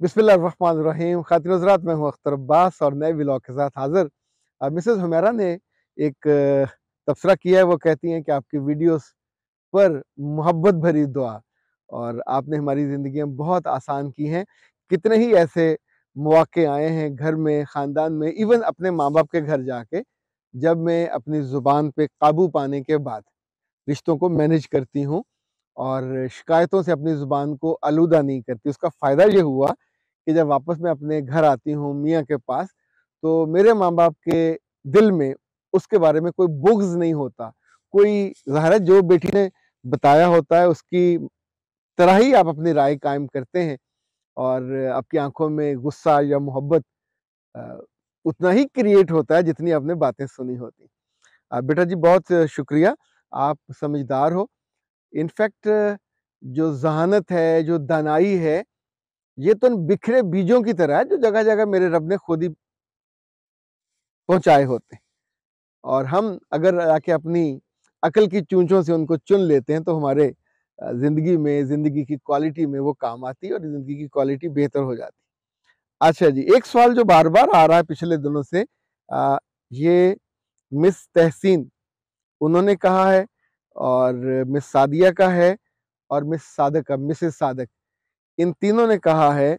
बिस्मिल्लाहिर्रहमानिर्रहीम। खातिर हजरात मैं हूँ अख्तर अब्बास और नए व्लॉग के साथ हाजिर। मिसेस हुमेरा ने एक तबसरा किया है। वो कहती हैं कि आपकी वीडियोस पर मोहब्बत भरी दुआ और आपने हमारी ज़िंदगी बहुत आसान की हैं। कितने ही ऐसे मौके आए हैं घर में, ख़ानदान में, इवन अपने माँ बाप के घर जाके, जब मैं अपनी ज़ुबान पे काबू पाने के बाद रिश्तों को मैनेज करती हूँ और शिकायतों से अपनी ज़ुबान को आलूदा नहीं करती। उसका फ़ायदा ये हुआ कि जब वापस मैं अपने घर आती हूँ मियाँ के पास तो मेरे माँ बाप के दिल में उसके बारे में कोई बुग्ज नहीं होता। कोई ज़ाहिर जो बेटी ने बताया होता है, उसकी तरह ही आप अपनी राय कायम करते हैं और आपकी आँखों में गुस्सा या मोहब्बत उतना ही क्रिएट होता है जितनी आपने बातें सुनी होती। बेटा जी, बहुत शुक्रिया। आप समझदार हो। इनफैक्ट जो जहानत है जो दानाई है ये तो बिखरे बीजों की तरह है जो जगह जगह मेरे रब ने खुद ही पहुँचाए होते। हैं और हम अगर आके अपनी अकल की चूंचों से उनको चुन लेते हैं तो हमारे ज़िंदगी में ज़िंदगी की क्वालिटी में वो काम आती है और ज़िंदगी की क्वालिटी बेहतर हो जाती। है अच्छा जी एक सवाल जो बार बार आ रहा है पिछले दिनों से आ, ये मिस तहसीन उन्होंने कहा है और मिस सादिया का है और मिस सादक का मिसेस सादक। इन तीनों ने कहा है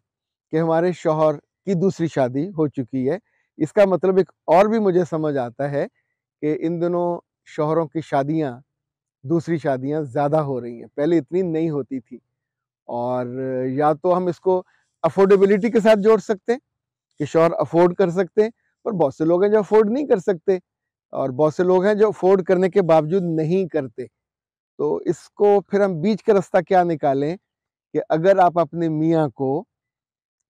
कि हमारे शोहर की दूसरी शादी हो चुकी है। इसका मतलब एक और भी मुझे समझ आता है कि इन दोनों शोहरों की शादियाँ, दूसरी शादियाँ ज़्यादा हो रही हैं। पहले इतनी नहीं होती थी और या तो हम इसको अफोर्डेबिलिटी के साथ जोड़ सकते हैं कि शोहर अफोर्ड कर सकते हैं, पर बहुत से लोग हैं जो अफोर्ड नहीं कर सकते। और बहुत से लोग हैं जो अफोर्ड करने के बावजूद नहीं करते। तो इसको फिर हम बीच का रास्ता क्या निकालें कि अगर आप अपने मियाँ को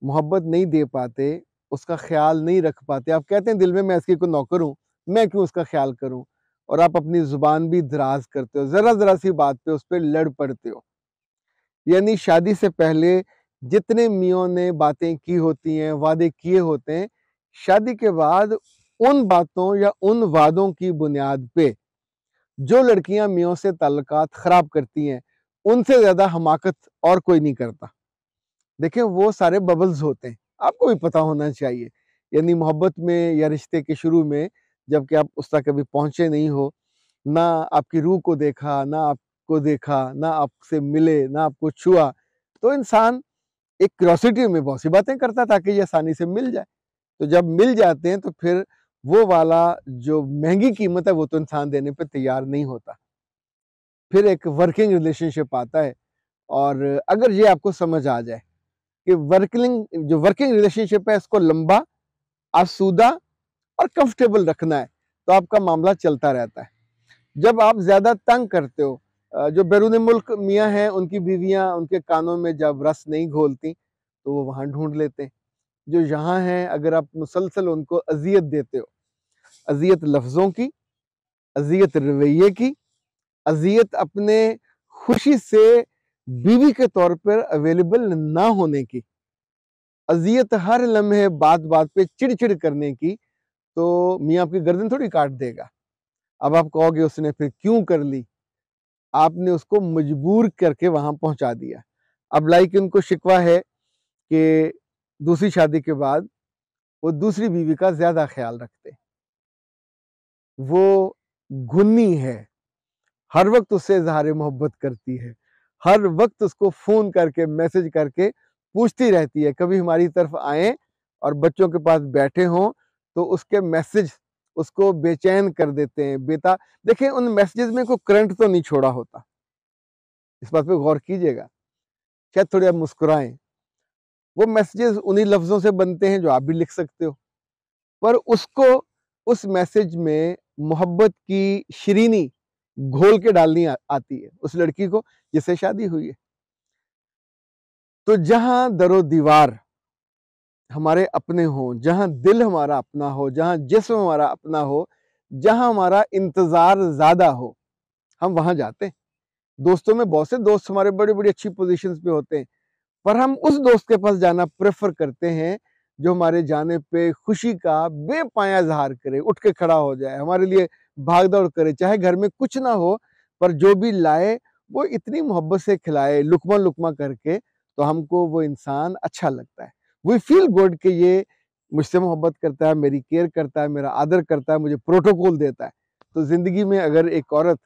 मोहब्बत नहीं दे पाते, उसका ख्याल नहीं रख पाते, आप कहते हैं, दिल में मैं इसकी को नौकर हूँ, मैं क्यों उसका ख्याल करूँ? और आप अपनी ज़ुबान भी दराज करते हो ज़रा ज़रा सी बात पे उस पर लड़ पड़ते हो। यानी शादी से पहले जितने मियों ने बातें की होती हैं, वादे किए होते हैं, शादी के बाद उन बातों या उन वादों की बुनियाद पे जो लड़कियाँ मियों से ताल्लुकात ख़राब करती हैं, उनसे ज़्यादा हमाकत और कोई नहीं करता। देखें वो सारे बबल्स होते हैं। आपको भी पता होना चाहिए, यानी मोहब्बत में या रिश्ते के शुरू में, जबकि आप उस तक कभी पहुँचे नहीं हो, ना आपकी रूह को देखा, ना आपको देखा, ना आपसे मिले, ना आपको छुआ तो इंसान एक क्रोसिटी में बहुत सी बातें करता ताकि ये आसानी से मिल जाए। तो जब मिल जाते हैं तो फिर वो वाला जो महँगी कीमत है, वो तो इंसान देने पे तैयार नहीं होता। फिर एक वर्किंग रिलेशनशिप आता है और अगर ये आपको समझ आ जाए कि वर्किंग जो वर्किंग रिलेशनशिप है, इसको लंबा, आसूदा और कंफर्टेबल रखना है तो आपका मामला चलता रहता है। जब आप ज़्यादा तंग करते हो जो बैरून मुल्क मियाँ हैं, उनकी बीवियाँ, उनके कानों में जब रस नहीं घोलती तो वो वहाँ ढूंढ लेते हैं। जो यहाँ हैं, अगर आप मुसलसल उनको अजियत देते हो अजियत लफ्ज़ों की, अजियत रवैये की, अजियत अपने खुशी से बीवी के तौर पर अवेलेबल ना होने की, अजियत हर लम्हे बात बात पे चिड़चिड़ करने की तो मियाँ आपकी गर्दन थोड़ी काट देगा। अब आप कहोगे उसने फिर क्यों कर ली? आपने उसको मजबूर करके वहाँ पहुँचा दिया। अब लाइक उनको शिकवा है कि दूसरी शादी के बाद वो दूसरी बीवी का ज़्यादा ख्याल रखते वो गुन्नी है। हर वक्त उससे इजहार मोहब्बत करती है। हर वक्त उसको फ़ोन करके, मैसेज करके पूछती रहती है, कभी हमारी तरफ़ आए और बच्चों के पास बैठे हों तो उसके मैसेज उसको बेचैन कर देते हैं बेटा देखें उन मैसेजेस में कोई करंट तो नहीं छोड़ा होता। इस बात पे गौर कीजिएगा। शायद थोड़े आप मुस्कुराएँ। वो मैसेजेस उन्हीं लफ्जों से बनते हैं जो आप भी लिख सकते हो। पर उसको, उस मैसेज में मोहब्बत की शरीनी घोल के डालनी आती है उस लड़की को, जिससे शादी हुई है। तो जहाँ दरो दीवार हमारे अपने हों, जहाँ दिल हमारा अपना हो, जहाँ जिसम हमारा अपना हो, जहाँ हमारा इंतज़ार ज़्यादा हो, हम वहाँ जाते हैं। दोस्तों में बहुत से दोस्त हमारे बड़ी बड़ी अच्छी पोजीशंस पे होते हैं, पर हम उस दोस्त के पास जाना प्रेफर करते हैं जो हमारे जाने पे खुशी का बेपाया इजहार करे, उठ के खड़ा हो जाए, हमारे लिए भाग दौड़ करे, चाहे घर में कुछ ना हो, पर जो भी लाए, वो इतनी मोहब्बत से खिलाए, लुकमा लुकमा करके तो हमको वो इंसान अच्छा लगता है। वी फील गुड कि ये मुझसे मोहब्बत करता है, मेरी केयर करता है, मेरा आदर करता है, मुझे प्रोटोकॉल देता है। तो ज़िंदगी में अगर एक औरत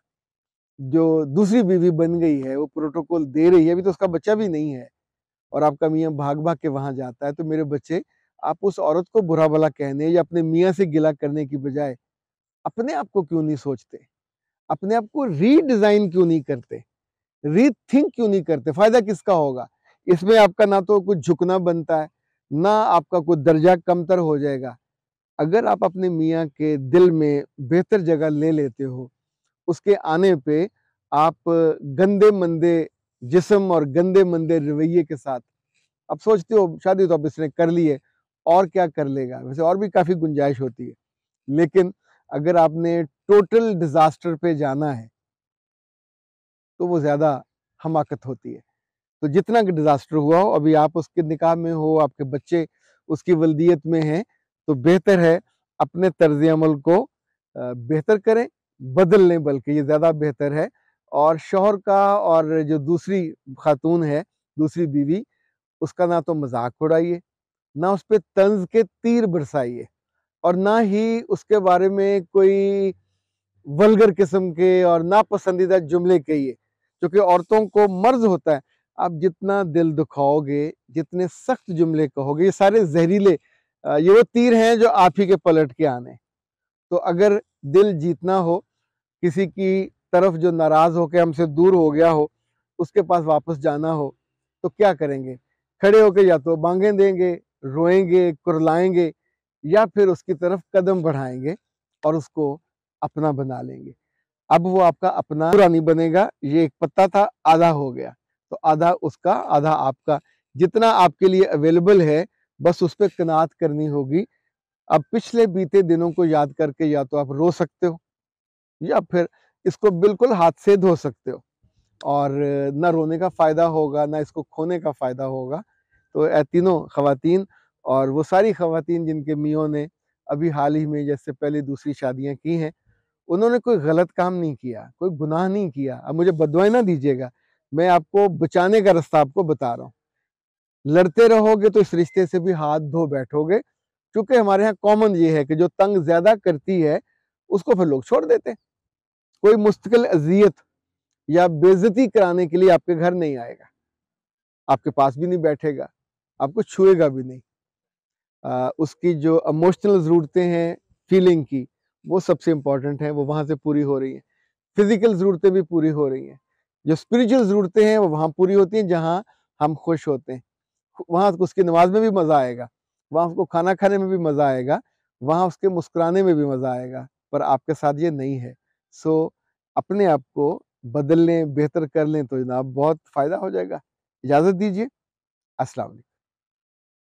जो दूसरी बीवी बन गई है, वो प्रोटोकॉल दे रही है, अभी तो उसका बच्चा भी नहीं है, और आपका मियाँ भाग भाग के वहाँ जाता है तो मेरे बच्चे आप उस औरत को बुरा भला कहने या अपने मियाँ से गिला करने की बजाय अपने आप को क्यों नहीं सोचते? अपने आप को रीडिजाइन क्यों नहीं करते? रीथिंक क्यों नहीं करते? फ़ायदा किसका होगा? इसमें आपका ना तो कुछ झुकना बनता है, ना आपका कोई दर्जा कमतर हो जाएगा। अगर आप अपने मियाँ के दिल में बेहतर जगह ले लेते हो, उसके आने पे आप गंदे मंदे जिस्म और गंदे मंदे रवैये के साथ अब सोचते हो शादी तो अब इसने कर ली है और क्या कर लेगा? वैसे और भी काफ़ी गुंजाइश होती है। लेकिन अगर आपने टोटल डिज़ास्टर पे जाना है तो वो ज़्यादा हमाकत होती है। तो जितना डिज़ास्टर हुआ हो, अभी आप उसके निकाह में हो, आपके बच्चे उसकी वल्दियत में हैं तो बेहतर है अपने तर्ज अमल को बेहतर करें, बदल लें बल्कि ये ज़्यादा बेहतर है। और शोहर का और जो दूसरी खातून है, दूसरी बीवी, उसका ना तो मज़ाक उड़ाइए ना उस पर तंज के तीर बरसाइए और ना ही उसके बारे में कोई वलगर किस्म के और नापसंदीदा जुमले कहिए क्योंकि औरतों को मर्ज होता है। आप जितना दिल दुखाओगे, जितने सख्त जुमले कहोगे, ये सारे जहरीले ये वो तीर हैं जो आप ही के पलट के आने। तो अगर दिल जीतना हो, किसी की तरफ़ जो नाराज़ होकर हमसे दूर हो गया हो, उसके पास वापस जाना हो तो क्या करेंगे? खड़े होकर या तो बांगे देंगे रोएँगे, कुरलाएँगे या फिर उसकी तरफ़ कदम बढ़ाएँगे और उसको अपना बना लेंगे। अब वो आपका अपना पूरा नहीं बनेगा, ये एक पत्ता था, आधा हो गया। तो आधा उसका, आधा आपका। जितना आपके लिए अवेलेबल है, बस उस पर कनात करनी होगी। अब पिछले बीते दिनों को याद करके या तो आप रो सकते हो, या फिर इसको बिल्कुल हाथ से धो सकते हो। और ना रोने का फ़ायदा होगा, ना इसको खोने का फ़ायदा होगा। तो तीनों खातन और वो सारी खातन जिनके मियों ने अभी हाल ही में जैसे पहले दूसरी शादियाँ की हैं, उन्होंने कोई गलत काम नहीं किया, कोई गुनाह नहीं किया। अब मुझे बदवाई ना दीजिएगा, मैं आपको बचाने का रास्ता आपको बता रहा हूँ। लड़ते रहोगे तो इस रिश्ते से भी हाथ धो बैठोगे, क्योंकि हमारे यहाँ कॉमन ये है कि जो तंग ज़्यादा करती है, उसको फिर लोग छोड़ देते कोई मुस्तकिल अजियत या बेजती कराने के लिए आपके घर नहीं आएगा। आपके पास भी नहीं बैठेगा। आपको छुएगा भी नहीं। आ, उसकी जो इमोशनल ज़रूरतें हैं फीलिंग की वो सबसे इम्पोर्टेंट है वो वहाँ से पूरी हो रही हैं। फ़िज़िकल ज़रूरतें भी पूरी हो रही हैं। जो स्पिरिचुअल ज़रूरतें हैं वो वहाँ पूरी होती हैं जहाँ हम खुश होते हैं। वहाँ उसकी नमाज़ में भी मज़ा आएगा वहाँ उसको खाना खाने में भी मज़ा आएगा वहाँ उसके मुस्कुराने में भी मज़ा आएगा पर आपके साथ ये नहीं है। सो अपने आप को बदल लें बेहतर कर लें तो जनाब बहुत फ़ायदा हो जाएगा। इजाज़त दीजिए। अस्सलाम